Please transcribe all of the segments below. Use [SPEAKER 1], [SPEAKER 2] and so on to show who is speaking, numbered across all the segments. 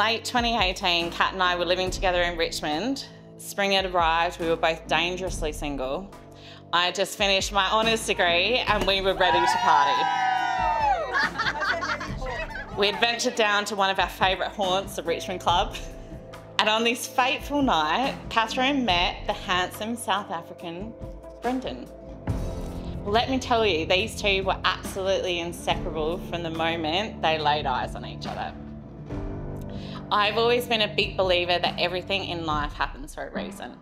[SPEAKER 1] late 2018, Cat and I were living together in Richmond. Spring had arrived, we were both dangerously single. I had just finished my honours degree and we were ready to party. We had ventured down to one of our favourite haunts, the Richmond Club. And on this fateful night, Catherine met the handsome South African Brendon. Let me tell you, these two were absolutely inseparable from the moment they laid eyes on each other. I've always been a big believer that everything in life happens for a reason.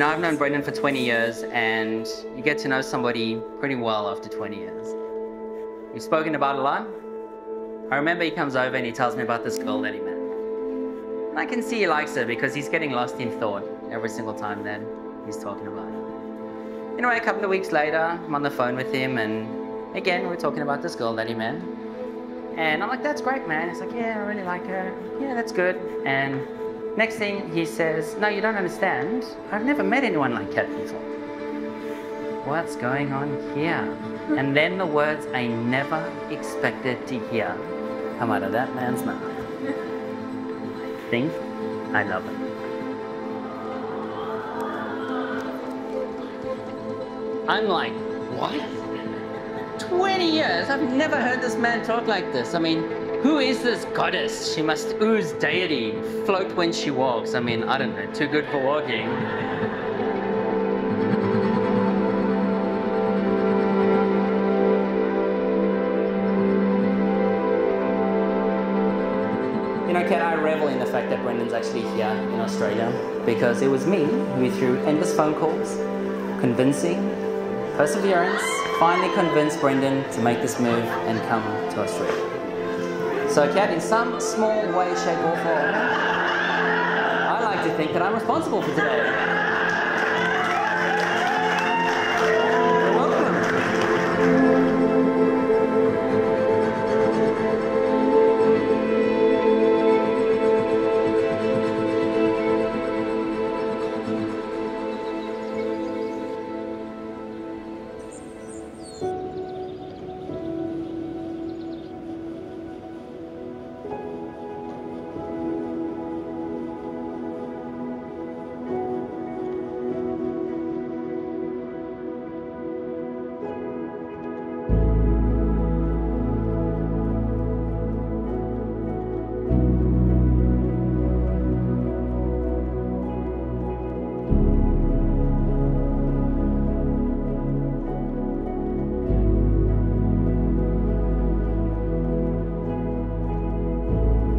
[SPEAKER 2] You know, I've known Brendon for 20 years, and you get to know somebody pretty well after 20 years. We've spoken about a lot. I remember he comes over and he tells me about this girl that he met. And I can see he likes her because he's getting lost in thought every single time that he's talking about her. Anyway, a couple of weeks later, I'm on the phone with him, and again, we're talking about this girl that he met. And I'm like, that's great, man. He's like, yeah, I really like her. Yeah, that's good. And next thing he says, no, you don't understand. I've never met anyone like Cat before. What's going on here? And then the words I never expected to hear come out of that man's mouth. I think I love him. I'm like, what? 20 years? I've never heard this man talk like this. I mean, who is this goddess? She must ooze deity, float when she walks. I mean, I don't know, too good for walking. You know, Cat, I revel in the fact that Brendon's actually here in Australia because it was me who, through endless phone calls, convincing, perseverance, finally convinced Brendon to make this move and come to Australia. So, Cat, in some small way, shape, or form, I like to think that I'm responsible for today.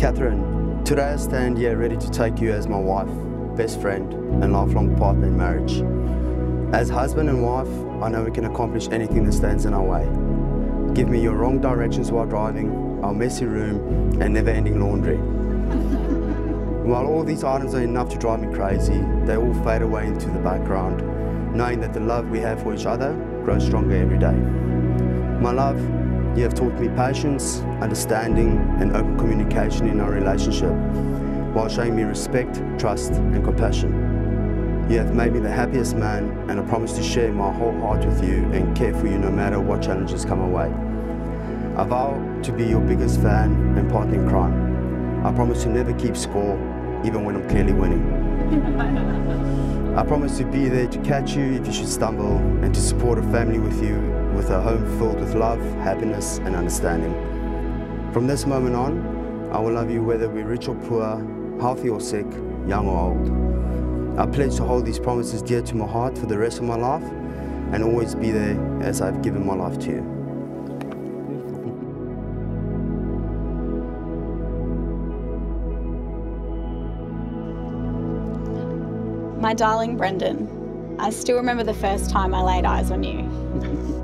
[SPEAKER 3] Catherine, today I stand here ready to take you as my wife, best friend, and lifelong partner in marriage. As husband and wife, I know we can accomplish anything that stands in our way. Give me your wrong directions while driving, our messy room, and never ending laundry. While all these items are enough to drive me crazy, they all fade away into the background, knowing that the love we have for each other grows stronger every day. My love, you have taught me patience, understanding, and open communication in our relationship, while showing me respect, trust, and compassion. You have made me the happiest man, and I promise to share my whole heart with you and care for you no matter what challenges come our way. I vow to be your biggest fan and partner in crime. I promise to never keep score, even when I'm clearly winning. I promise to be there to catch you if you should stumble and to support a family with you with a home filled with love, happiness, and understanding. From this moment on, I will love you whether we're rich or poor, healthy or sick, young or old. I pledge to hold these promises dear to my heart for the rest of my life and always be there as I've given my life to you.
[SPEAKER 4] My darling Brendon, I still remember the first time I laid eyes on you.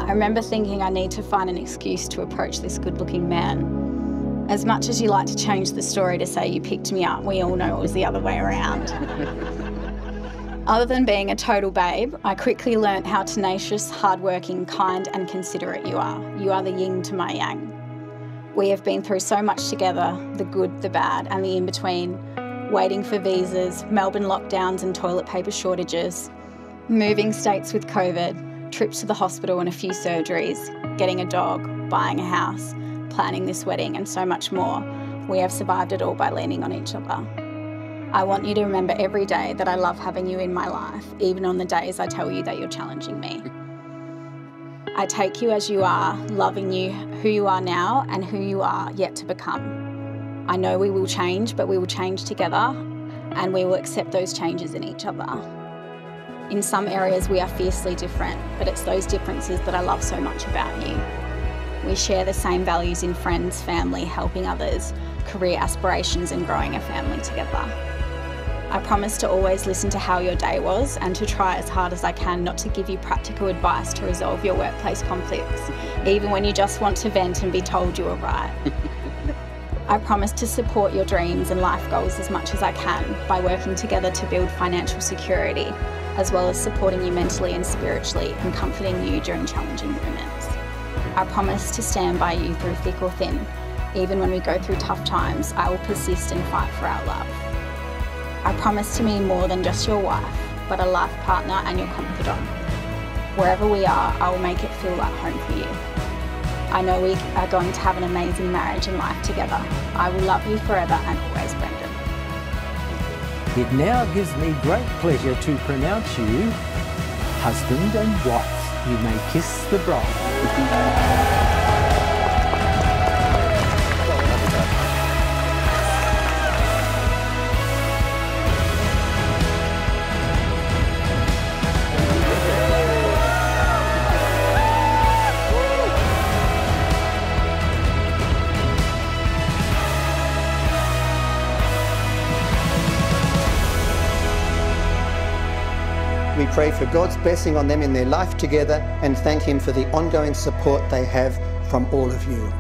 [SPEAKER 4] I remember thinking I need to find an excuse to approach this good looking man. As much as you like to change the story to say you picked me up, we all know it was the other way around. Other than being a total babe, I quickly learnt how tenacious, hardworking, kind, and considerate you are. You are the yin to my yang. We have been through so much together the good, the bad, and the in between waiting for visas, Melbourne lockdowns and toilet paper shortages, moving states with COVID, trips to the hospital and a few surgeries, getting a dog, buying a house, planning this wedding, and so much more. We have survived it all by leaning on each other. I want you to remember every day that I love having you in my life, even on the days I tell you that you're challenging me. I take you as you are, loving you who you are now and who you are yet to become. I know we will change, but we will change together and we will accept those changes in each other. In some areas, we are fiercely different, but it's those differences that I love so much about you. We share the same values in friends, family, helping others, career aspirations, and growing a family together. I promise to always listen to how your day was and to try as hard as I can not to give you practical advice to resolve your workplace conflicts, even when you just want to vent and be told you are right. I promise to support your dreams and life goals as much as I can by working together to build financial security, as well as supporting you mentally and spiritually and comforting you during challenging moments. I promise to stand by you through thick or thin. Even when we go through tough times, I will persist and fight for our love. I promise to be more than just your wife, but a life partner and your confidant. Wherever we are, I will make it feel like home for you. I know we are going to have an amazing marriage and life together. I will love you forever and always, Brendon.
[SPEAKER 5] It now gives me great pleasure to pronounce you husband and wife. You may kiss the bride.
[SPEAKER 6] Pray for God's blessing on them in their life together and thank Him for the ongoing support they have from all of you.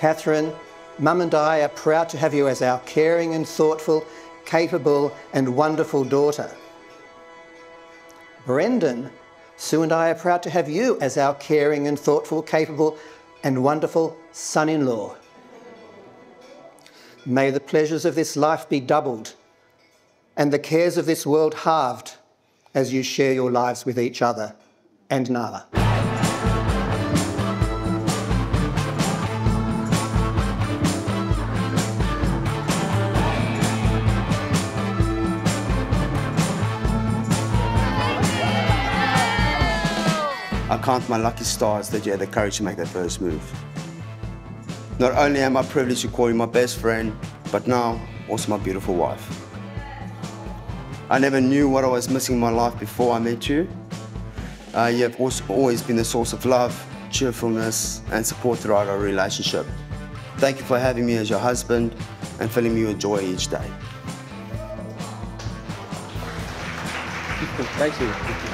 [SPEAKER 6] Catherine, Mum and I are proud to have you as our caring and thoughtful, capable and wonderful daughter. Brendon, Sue and I are proud to have you as our caring and thoughtful, capable and wonderful son-in-law. May the pleasures of this life be doubled and the cares of this world halved as you share your lives with each other and Nala.
[SPEAKER 3] I count my lucky stars that you had the courage to make that first move. Not only am I privileged to call you my best friend, but now also my beautiful wife. I never knew what I was missing in my life before I met you. Uh, you have always been a source of love, cheerfulness, and support throughout our relationship. Thank you for having me as your husband and filling me with joy each day.
[SPEAKER 2] Thank you.